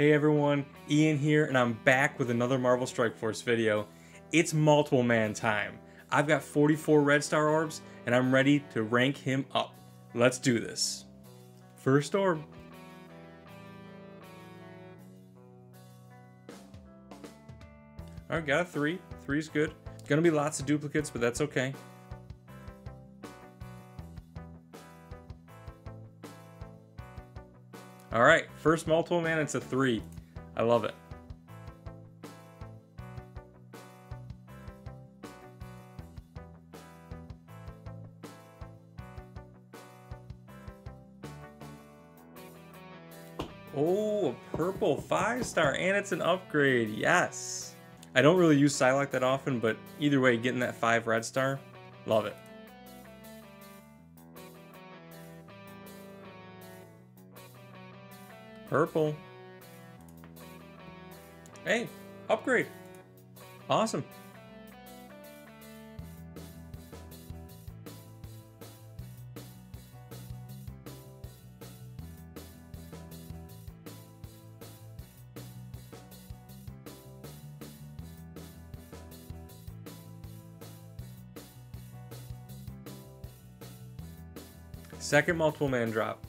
Hey everyone, Ian here, and I'm back with another Marvel Strike Force video. It's multiple man time. I've got 44 red star orbs, and I'm ready to rank him up. Let's do this. First orb. Alright, got a three. Three's good. Gonna be lots of duplicates, but that's okay. All right, first multiple man, it's a three. I love it. Oh, a purple five star, and it's an upgrade. Yes. I don't really use Psylocke that often, but either way, getting that five red star, love it. Purple. Hey, upgrade. Awesome. Second multiple man drop.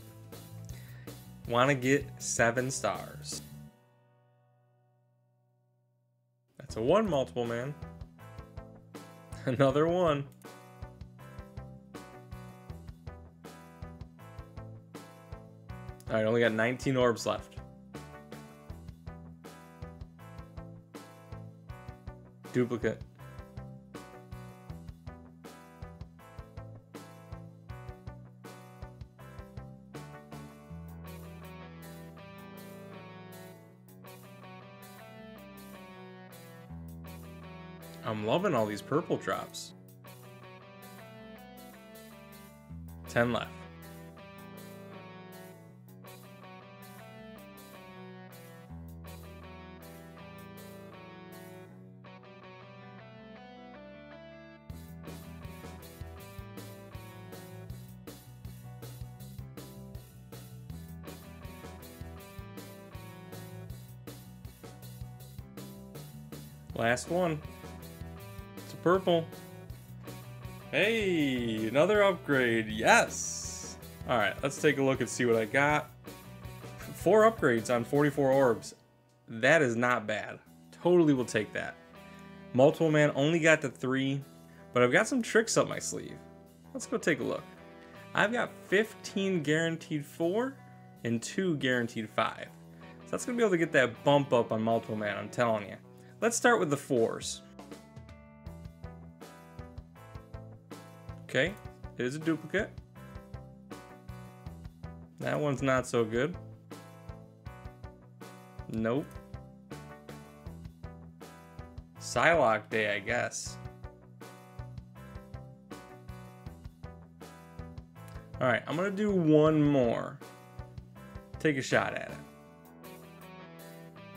Want to get seven stars. That's a one multiple man. Another one. Alright, only got 19 orbs left. Duplicate. I'm loving all these purple drops. 10 left. Last one purple. Hey, another upgrade. Yes. All right, let's take a look and see what I got. Four upgrades on 44 orbs. That is not bad. Totally will take that. Multiple man only got to three, but I've got some tricks up my sleeve. Let's go take a look. I've got 15 guaranteed four and two guaranteed five. So that's gonna be able to get that bump up on multiple man, I'm telling you. Let's start with the fours. Okay, it is a duplicate. That one's not so good. Nope. Psylocke Day, I guess. Alright, I'm gonna do one more. Take a shot at it.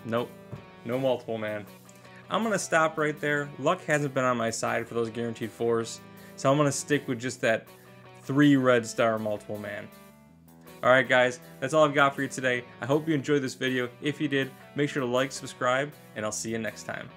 Nope. No multiple, man. I'm gonna stop right there. Luck hasn't been on my side for those guaranteed fours. So I'm going to stick with just that three red star multiple man. Alright guys, that's all I've got for you today. I hope you enjoyed this video. If you did, make sure to like, subscribe, and I'll see you next time.